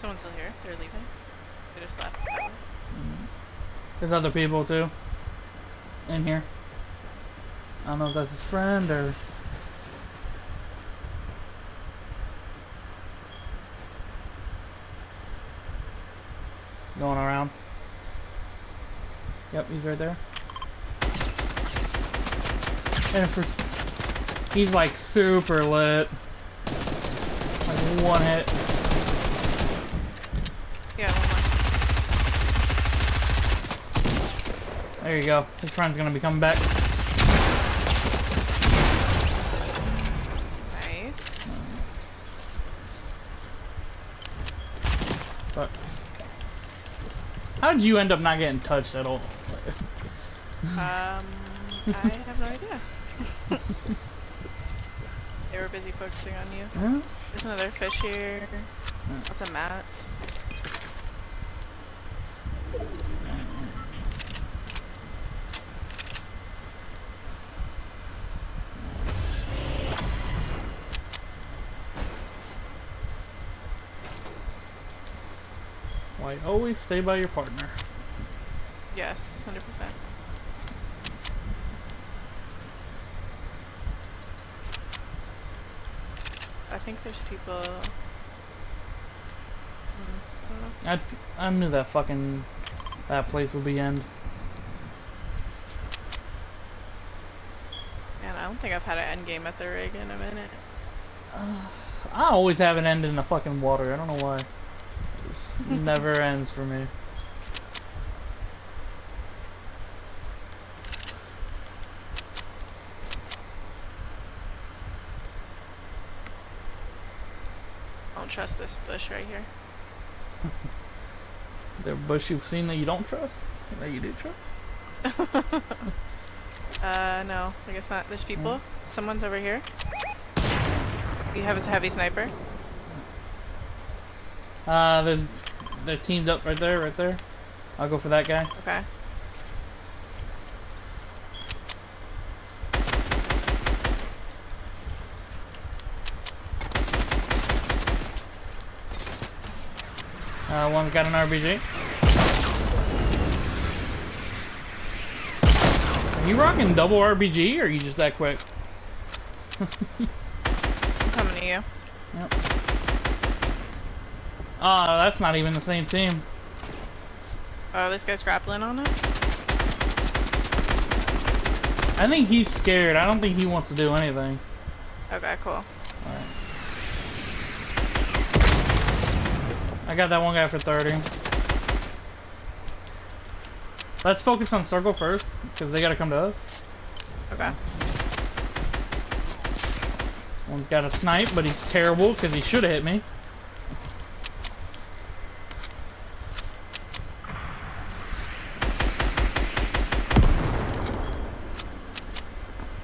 Someone's still here. They're leaving. They just left. way. There's other people too. In here. I don't know if that's his friend or. Going around. Yep, he's right there. And for, he's like super lit. Like one hit. Yeah, one There you go. His friend's gonna be coming back. Nice. But how did you end up not getting touched at all? Um, I have no idea. they were busy focusing on you. Huh? There's another fish here. Lots of mats. Always stay by your partner? Yes, 100%. I think there's people. Hmm, I don't know. I I knew that fucking that place would be end. Man, I don't think I've had an end game at the rig in a minute. I always have an end in the fucking water. I don't know why. Never ends for me. I don't trust this bush right here. There bush you've seen that you don't trust? That you do trust? Uh, no, I guess not. There's people. Someone's over here. You have a heavy sniper. Uh, there's they're teamed up right there, right there. I'll go for that guy. Okay. Uh, one's got an RPG. Are you rocking double RPG, or are you just that quick? I'm coming to you. Yep. Ah, that's not even the same team. Oh, this guy's grappling on us? I think he's scared. I don't think he wants to do anything. Okay, cool. I got that one guy for 30. Let's focus on circle first, because they gotta come to us. Okay. One's got a snipe, but he's terrible, because he should have hit me.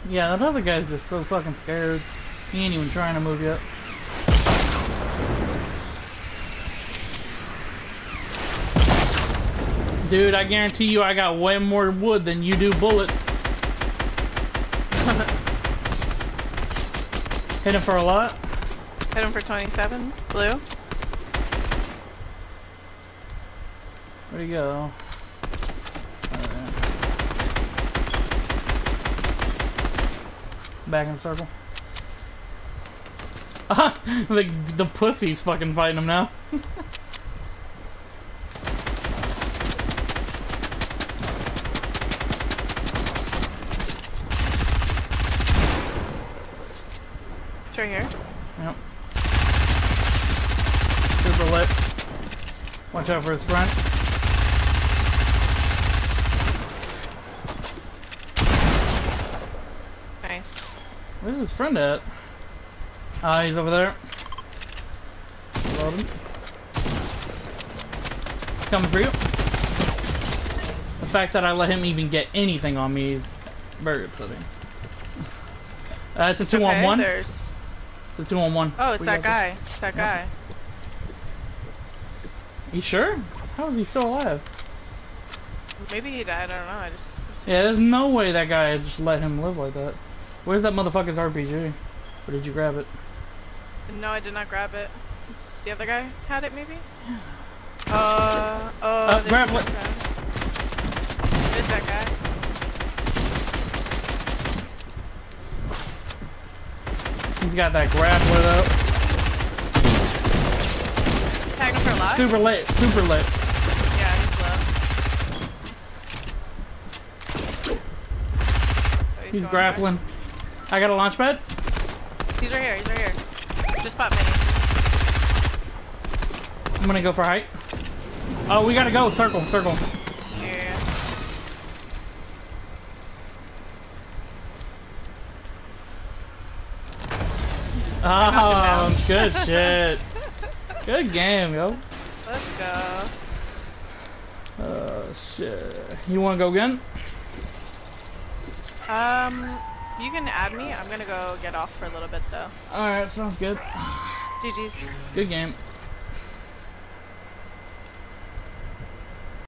Yeah, that other guy's just so fucking scared. He ain't even trying to move yet. Dude, I guarantee you I got way more wood than you do bullets. Hit him for a lot. Hit him for 27. Blue. Where'd he go? Back in the circle. Uh-huh. The, the pussy's fucking fighting him now. It's right here. Yep. Super lit. Watch out for his front. Nice. Where's his friend at? Ah, he's over there. Loading. Coming for you. The fact that I let him even get anything on me is very upsetting. Uh, it's a two on Okay, one. There's. It's a two on one. Oh, it's We that guy. It's that guy. this. You sure? How is he still alive? Maybe he died. I don't know. I just. Yeah, there's no way that guy just let him live like that. Where's that motherfucker's RPG? Or did you grab it? No, I did not grab it. The other guy had it, maybe? Uh, oh, Uh, grab what-. There's that guy. He's got that grappler though. Tag him for life? Super lit, super lit. Yeah, he's low. Oh, He's going back. I got a launch pad. He's right here, he's right here. Just pop mini. I'm gonna go for height. Oh, we gotta go. Circle, circle. Yeah. Oh, good shit. Good game, yo. Let's go. Oh shit. You wanna go again? Um, you can add me. I'm gonna go get off for a little bit though. Alright, sounds good. GG's. Good game.